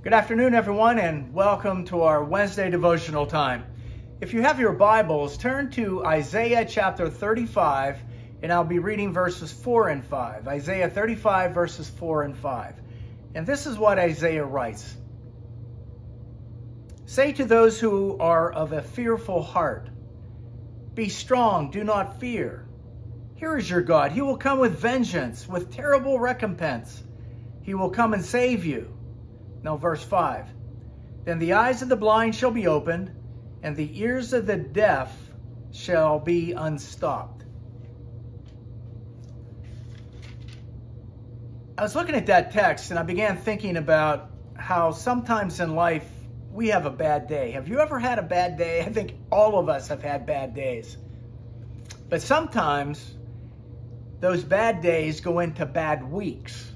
Good afternoon, everyone, and welcome to our Wednesday devotional time. If you have your Bibles, turn to Isaiah chapter 35, and I'll be reading verses 4 and 5. Isaiah 35, verses 4 and 5. And this is what Isaiah writes Say to those who are of a fearful heart, Be strong, do not fear. Here is your God. He will come with vengeance, with terrible recompense. He will come and save you. Now, verse 5 Then the eyes of the blind shall be opened, and the ears of the deaf shall be unstopped. I was looking at that text and I began thinking about how sometimes in life we have a bad day. Have you ever had a bad day? I think all of us have had bad days. But sometimes those bad days go into bad weeks.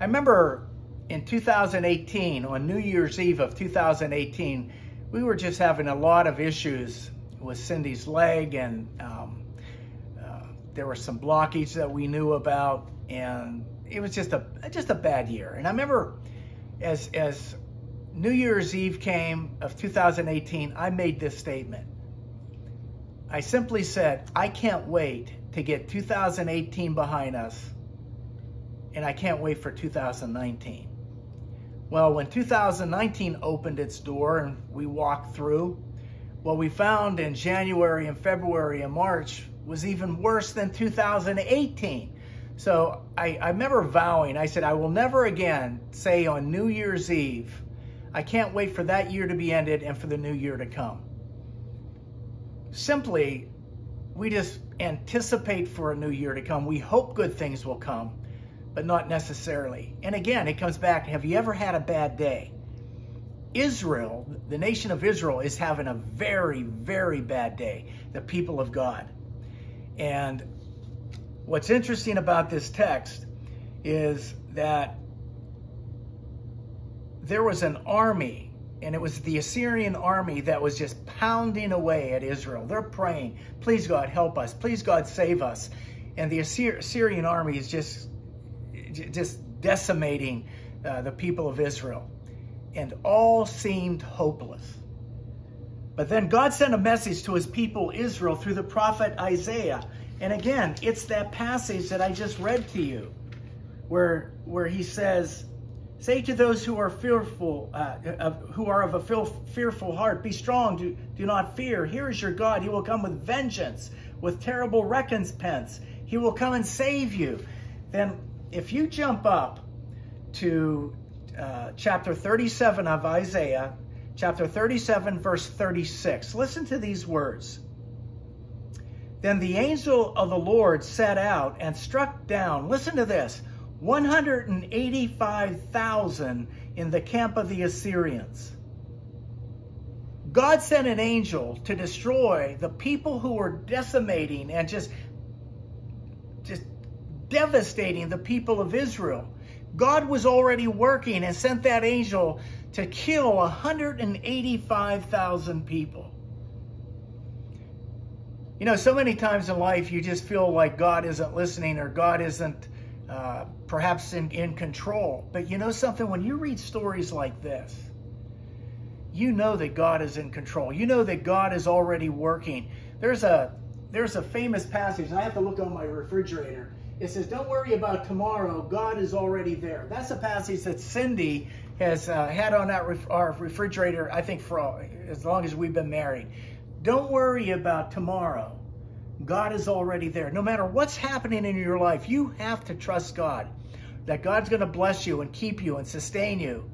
I remember in 2018, on New Year's Eve of 2018, we were just having a lot of issues with Cindy's leg, and um, uh, there were some blockage that we knew about, and it was just a just a bad year. And I remember as as New Year's Eve came of 2018, I made this statement. I simply said, I can't wait to get 2018 behind us, and I can't wait for 2019. Well, when 2019 opened its door and we walked through, what we found in January and February and March was even worse than 2018. So I, I remember vowing, I said, I will never again say on New Year's Eve, I can't wait for that year to be ended and for the new year to come. Simply, we just anticipate for a new year to come. We hope good things will come but not necessarily. And again, it comes back have you ever had a bad day? Israel, the nation of Israel, is having a very, very bad day, the people of God. And what's interesting about this text is that there was an army, and it was the Assyrian army that was just pounding away at Israel. They're praying, please God, help us. Please God, save us. And the Assyrian army is just just decimating uh, the people of Israel. And all seemed hopeless. But then God sent a message to his people Israel through the prophet Isaiah. And again, it's that passage that I just read to you where, where he says, Say to those who are fearful, uh, of, who are of a fearful heart, be strong, do, do not fear. Here is your God. He will come with vengeance, with terrible recompense. He will come and save you. Then if you jump up to uh, chapter 37 of Isaiah, chapter 37, verse 36, listen to these words. Then the angel of the Lord set out and struck down, listen to this, 185,000 in the camp of the Assyrians. God sent an angel to destroy the people who were decimating and just, just devastating the people of Israel. God was already working and sent that angel to kill 185,000 people. You know, so many times in life you just feel like God isn't listening or God isn't uh, perhaps in, in control. But you know something? When you read stories like this, you know that God is in control. You know that God is already working. There's a there's a famous passage, and I have to look on my refrigerator. It says, Don't worry about tomorrow. God is already there. That's a passage that Cindy has uh, had on that ref- our refrigerator, I think, for all, as long as we've been married. Don't worry about tomorrow. God is already there. No matter what's happening in your life, you have to trust God that God's going to bless you and keep you and sustain you.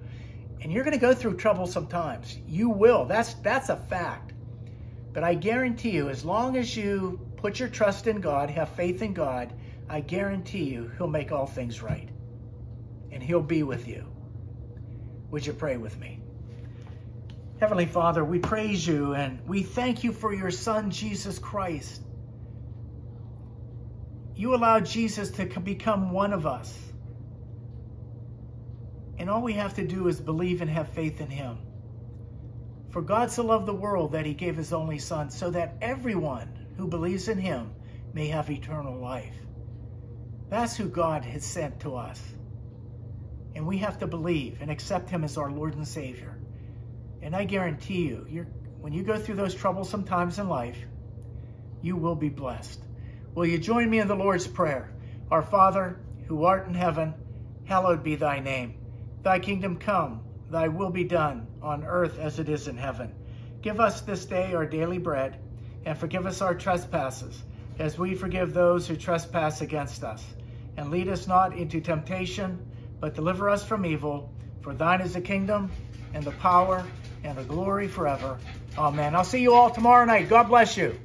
And you're going to go through trouble sometimes. You will. That's that's a fact. But I guarantee you, as long as you put your trust in God, have faith in God, I guarantee you, He'll make all things right. And He'll be with you. Would you pray with me? Heavenly Father, we praise you and we thank you for your Son, Jesus Christ. You allowed Jesus to become one of us. And all we have to do is believe and have faith in him. For God so loved the world that he gave his only Son, so that everyone who believes in him may have eternal life. That's who God has sent to us. And we have to believe and accept him as our Lord and Savior. And I guarantee you, when you go through those troublesome times in life, you will be blessed. Will you join me in the Lord's Prayer? Our Father, who art in heaven, hallowed be thy name. Thy kingdom come, thy will be done, on earth as it is in heaven. Give us this day our daily bread, and forgive us our trespasses, as we forgive those who trespass against us. And lead us not into temptation, but deliver us from evil. For thine is the kingdom, and the power, and the glory forever. Amen. I'll see you all tomorrow night. God bless you.